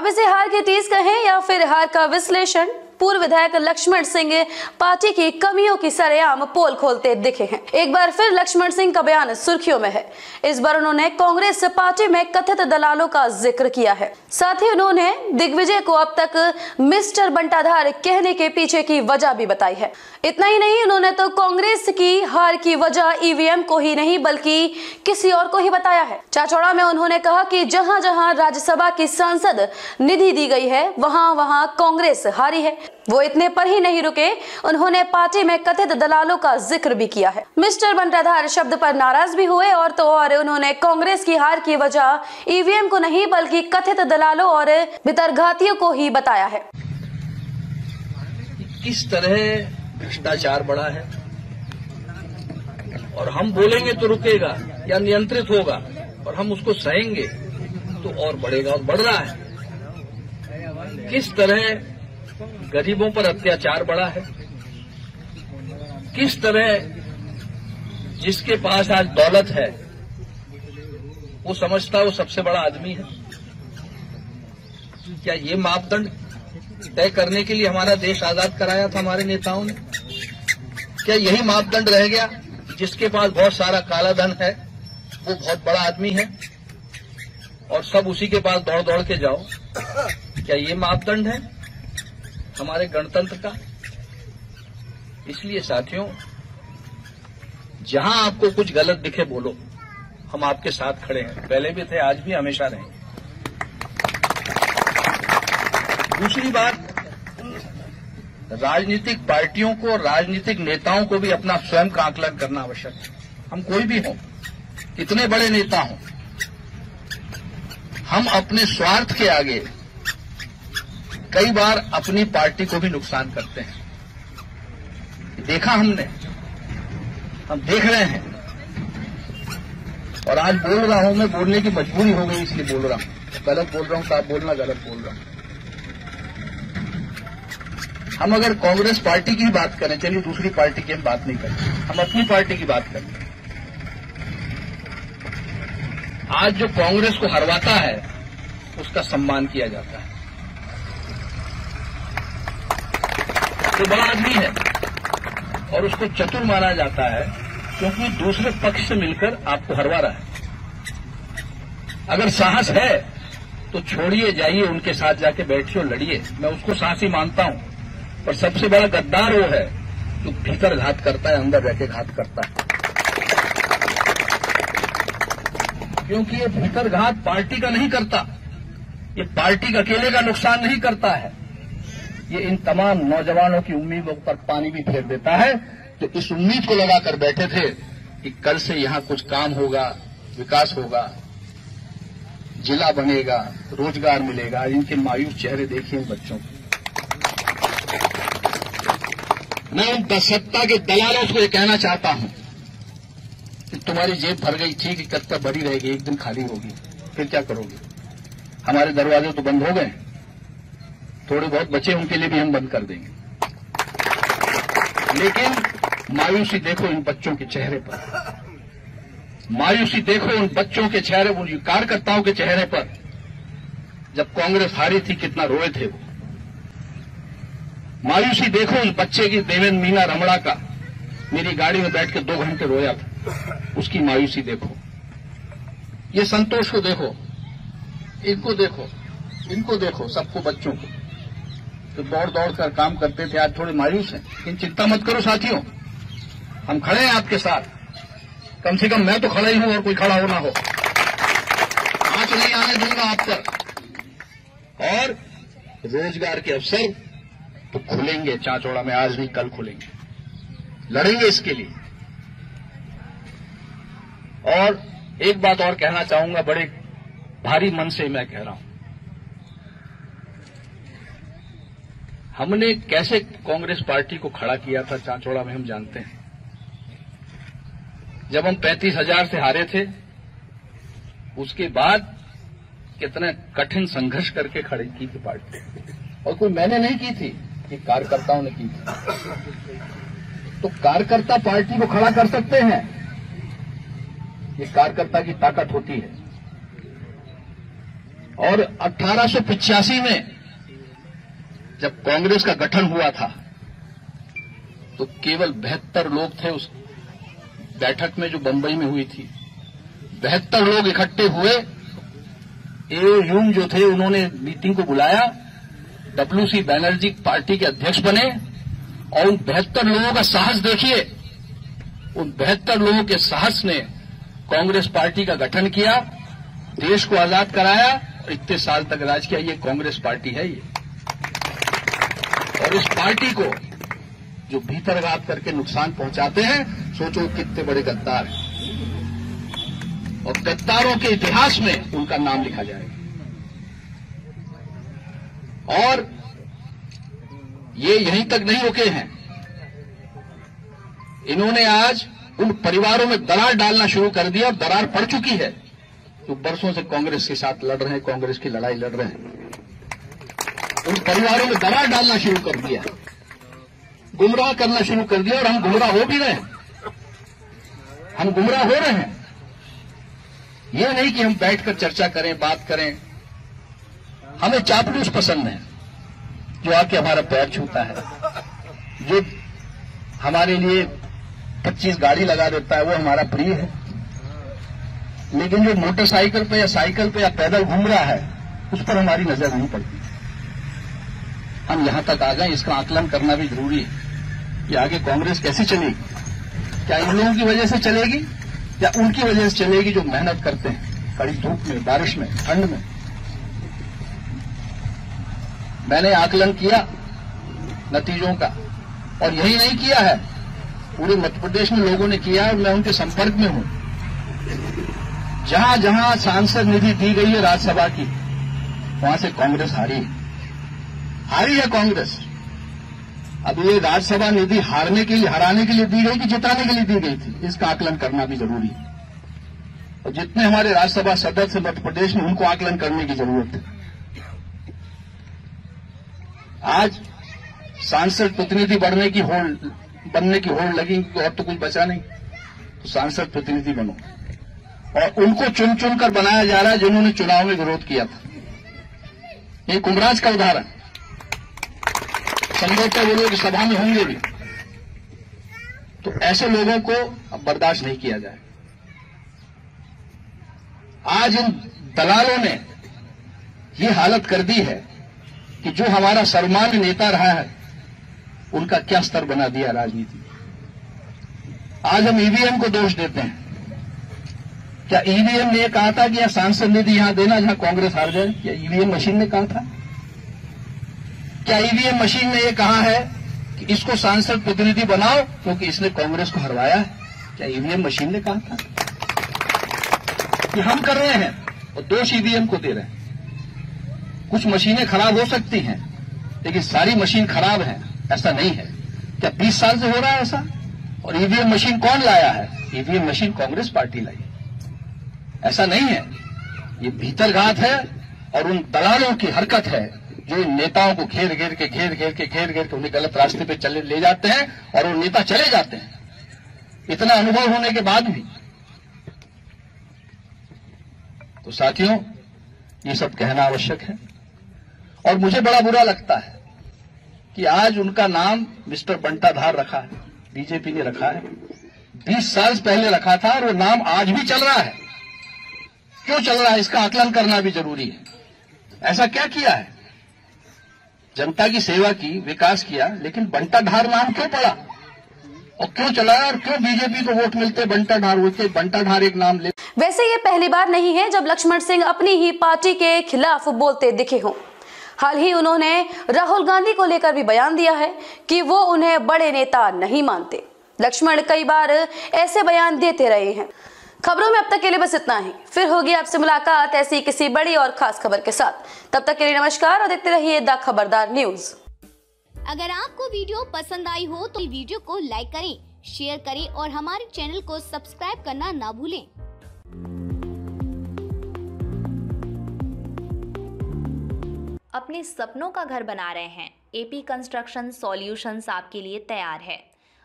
अब इसे हार की तीस कहें या फिर हार का विश्लेषण? पूर्व विधायक लक्ष्मण सिंह पार्टी की कमियों की सरेआम पोल खोलते दिखे हैं। एक बार फिर लक्ष्मण सिंह का बयान सुर्खियों में है। इस बार उन्होंने कांग्रेस पार्टी में कथित दलालों का ज़िक्र किया है। साथ ही उन्होंने दिग्विजय को अब तक मिस्टर बंटाधार कहने के पीछे की वजह भी बताई है। इतना ही नहीं, उन्होंने तो कांग्रेस की हार की वजह ईवीएम को ही नहीं, बल्कि किसी और को ही बताया है। चाचौड़ा में उन्होंने कहा कि जहाँ जहाँ राज्यसभा की सांसद निधि दी गई है वहाँ वहाँ कांग्रेस हारी है। वो इतने पर ही नहीं रुके। उन्होंने पार्टी में कथित दलालों का ज़िक्र भी किया है। मिस्टर बंटाधार शब्द पर नाराज़ भी हुए और तो और उन्होंने कांग्रेस की हार की वजह ईवीएम को नहीं, बल्कि कथित दलालों और वितरघातियों को ही बताया है। किस तरह भ्रष्टाचार बढ़ा है? और हम बोलेंगे तो रुकेगा या नियंत्रित होगा और हम उसको सहेंगे तो और बढ़ेगा और बढ़ रहा है। किस तरह गरीबों पर अत्याचार बढ़ा है। किस तरह जिसके पास आज दौलत है, वो समझता वो सबसे बड़ा आदमी है। क्या ये मापदंड तय करने के लिए हमारा देश आज़ाद कराया था हमारे नेताओं ने? क्या यही मापदंड रह गया? जिसके पास बहुत सारा काला धन है, वो बहुत बड़ा आदमी है। और सब उसी के पास दौड़ दौड़ के जाओ। क्या ये मापदंड है? हमारे गणतंत्र का। इसलिए साथियों, जहाँ आपको कुछ गलत दिखे बोलो, हम आपके साथ खड़े हैं। पहले भी थे, आज भी हमेशा रहे। दूसरी बात, राजनीतिक पार्टियों को, राजनीतिक नेताओं को भी अपना स्वयं का आकलन करना आवश्यक है। हम कोई भी हों, कितने बड़े नेता हों, हम अपने स्वार्थ के आगे कई बार अपनी पार्टी को भी नुकसान करते हैं। देखा हमने, हम देख रहे हैं। और आज बोल रहा हूँ, मैं बोलने की मजबूरी हो गई इसलिए बोल रहा हूँ। गलत बोल रहा हूँ आप बोलना गलत बोल रहा हूँ। हम अगर कांग्रेस पार्टी की बात करें, चलिए दूसरी पार्टी की हम बात नहीं करें हम अपनी पार्टी की बात करें। आज जो कांग्रेस को हरवाता है, उसका सम्मान किया जाता है। तो बड़ा आदमी है। और उसको चतुर माना जाता है, क्योंकि दूसरे पक्ष से मिलकर आपको हरवा रहा है। अगर साहस है तो छोड़िए, जाइए, उनके साथ जाके बैठिए और लड़िए। मैं उसको साहसी मानता हूँ। पर सबसे बड़ा गद्दार वो है, जो भीतर घात करता है, अंदर रह के घात करता है। क्योंकि ये भीतर घात पार्टी का नहीं करता। ये पार्टी का अकेले का नुकसान नहीं करता है। ये इन तमाम नौजवानों की उम्मीदों पर पानी भी फेर देता है तो इस उम्मीद को लगाकर बैठे थे कि कल से यहाँ कुछ काम होगा, विकास होगा, जिला बनेगा, रोज़गार मिलेगा, इनके मायूस चेहरे देखिए इन बच्चों के। मैं उन सत्ता के दलालों से कहना चाहता हूँ कि तुम्हारी जेब भर गई ठीक कब भरी रहेगी, एक दिन खाली होगी, फिर क्या करोगे? हमारे दरवाजे तो बंद हो गए। थोड़े बहुत बचे उनके लिए भी हम बंद कर देंगे। लेकिन मायूसी देखो इन बच्चों के चेहरे पर। मायूसी देखो उन बच्चों के चेहरे, उन कार्यकर्ताओं के चेहरे पर। जब कांग्रेस हारी थी, कितना रोए थे वो। मायूसी देखो उस बच्चे की, देवेंद्र मीना रमड़ा का। मेरी गाड़ी में बैठ के दो घंटे रोया था। उसकी मायूसी देखो। ये संतोष को देखो। इनको देखो। इनको देखो सबको बच्चों को। तो दौड़ दौड़ कर काम करते थे, आज थोड़े मायूस हैं। लेकिन चिंता मत करो, साथियों। हम खड़े हैं आपके साथ। कम से कम मैं तो खड़ा ही हूँ और कोई खड़ा हो ना हो। आँच नहीं आने दूँगा आप पर। और रोज़गार के अवसर तो खुलेंगे, चाचौड़ा में आज भी कल खुलेंगे। लड़ेंगे इसके लिए। और एक बात और कहना चाहूँगा, बड़े भारी मन से मैं कह रहा हूँ। हमने कैसे कांग्रेस पार्टी को खड़ा किया था चांचौड़ा में हम जानते हैं। जब हम पैंतीस हज़ार से हारे थे, उसके बाद कितने कठिन संघर्ष करके खड़ी की थी पार्टी। और कोई मैंने नहीं की थी कि कार्यकर्ताओं ने की थी। तो कार्यकर्ता पार्टी को खड़ा कर सकते हैं। ये कार्यकर्ता की ताकत होती है। और अठारह में जब कांग्रेस का गठन हुआ था तो केवल बहत्तर लोग थे उस बैठक में जो बंबई में हुई थी। बहत्तर लोग इकट्ठे हुए, ए यूम जो थे, उन्होंने मीटिंग को बुलाया डब्ल्यू सी बैनर्जी पार्टी के अध्यक्ष बने, और उन बहत्तर लोगों का साहस देखिए, उन बहत्तर लोगों के साहस ने कांग्रेस पार्टी का गठन किया, देश को आज़ाद कराया, और इतने साल तक राज किया ये कांग्रेस पार्टी है ये। और इस पार्टी को जो भीतरघात करके नुकसान पहुंचाते हैं, सोचो कितने बड़े गद्दार हैं। और गद्दारों के इतिहास में उनका नाम लिखा जाएगा। और ये यहीं तक नहीं रुके हैं। इन्होंने आज उन परिवारों में दरार डालना शुरू कर दिया और दरार पड़ चुकी है। जो बरसों से कांग्रेस के साथ लड़ रहे हैं, कांग्रेस की लड़ाई लड़ रहे हैं। उन परिवारों में दरार डालना शुरू कर दिया। गुमराह करना शुरू कर दिया और हम गुमराह हो भी रहे हैं। हम गुमराह हो रहे हैं। ये नहीं कि हम बैठकर चर्चा करें, बात करें। हमें चापलूस पसंद है, जो आके हमारा पैर छूता है। जो हमारे लिए पच्चीस गाड़ी लगा देता है, वो हमारा प्रिय है। लेकिन जो मोटरसाइकिल पे या साइकिल पे या पैदल घूम रहा है, उस पर हमारी नज़र नहीं पड़ती। हम यहाँ तक आ गए इसका आकलन करना भी ज़रूरी है। कि आगे कांग्रेस कैसे चलेगी? क्या इन लोगों की वजह से चलेगी? या उनकी वजह से चलेगी जो मेहनत करते हैं? कड़ी धूप में, बारिश में, ठंड में। मैंने आकलन किया नतीजों का, और यही नहीं किया है। पूरे मध्य प्रदेश में लोगों ने किया है और मैं उनके संपर्क में हूँ। जहाँ जहाँ सांसद निधि दी गई है राज्यसभा की, वहाँ से कांग्रेस हारी। है हारी है कांग्रेस। अब ये राज्यसभा निधि हारने के लिए, हराने के लिए दी गई कि जिताने के लिए दी गई थी? इसका आकलन करना भी ज़रूरी है। और जितने हमारे राज्यसभा सदस्य मध्य प्रदेश में उनको आकलन करने की ज़रूरत है। आज सांसद प्रतिनिधि बढ़ने की होड़, बनने की होड़ लगी तो अब तो कुछ बचा नहीं। तो सांसद प्रतिनिधि बनो। और उनको चुन चुन कर बनाया जा रहा है जिन्होंने चुनाव में विरोध किया था। ये कुमराज का उदाहरण। संभवतः वो लोग सभा में होंगे भी तो ऐसे लोगों को अब बर्दाश्त नहीं किया जाए। आज इन दलालों ने ये हालत कर दी है कि जो हमारा सर्वमान्य नेता रहा है, उनका क्या स्तर बना दिया राजनीति आज हम ईवीएम को दोष देते हैं। क्या ईवीएम ने यह कहा था कि यह सांसद निधि यहाँ देना, जहाँ कांग्रेस हार जाए? क्या ईवीएम मशीन ने कहा था? क्या ईवीएम मशीन ने यह कहा है कि इसको सांसद प्रतिनिधि बनाओ, क्योंकि इसने कांग्रेस को हरवाया है। क्या ईवीएम मशीन ने कहा था? कि हम कर रहे हैं और दोष ईवीएम को दे रहे हैं। कुछ मशीनें खराब हो सकती हैं, लेकिन सारी मशीन खराब है। ऐसा नहीं है। क्या 20 साल से हो रहा है ऐसा? और ईवीएम मशीन कौन लाया है? ईवीएम मशीन कांग्रेस पार्टी लाई। ऐसा नहीं है। ये भीतरघात है और उन दलालों की हरकत है। जो इन नेताओं को घेर घेर के घेर घेर के घेर घेर के उन्हें गलत रास्ते पे चले, ले जाते हैं और वो नेता चले जाते हैं। इतना अनुभव होने के बाद भी। तो साथियों, ये सब कहना आवश्यक है। और मुझे बड़ा बुरा लगता है कि आज उनका नाम मिस्टर बंटाधार रखा है, बीजेपी ने रखा है। बीस साल पहले रखा था और वो नाम आज भी चल रहा है। क्यों चल रहा है? इसका आकलन करना भी ज़रूरी है। ऐसा क्या किया है? जनता की सेवा की, विकास किया, लेकिन बंटाधार नाम क्यों पड़ा? और क्यों चलाया और क्यों बीजेपी को वोट मिलते बंटाधार होते बंटाधार एक नाम ले वैसे ये पहली बार नहीं है जब लक्ष्मण सिंह अपनी ही पार्टी के खिलाफ बोलते दिखे हों। हाल ही उन्होंने राहुल गांधी को लेकर भी बयान दिया है कि वो उन्हें बड़े नेता नहीं मानते। लक्ष्मण कई बार ऐसे बयान देते रहे हैं। खबरों में अब तक के लिए बस इतना ही। फिर होगी आपसे मुलाकात ऐसी किसी बड़ी और खास खबर के साथ। तब तक के लिए नमस्कार और देखते रहिए द खबरदार न्यूज़। अगर आपको वीडियो पसंद आई हो तो वीडियो को लाइक करें शेयर करें और हमारे चैनल को सब्सक्राइब करना ना भूलें। अपने सपनों का घर बना रहे हैं। एपी कंस्ट्रक्शन सॉल्यूशंस आपके लिए तैयार है।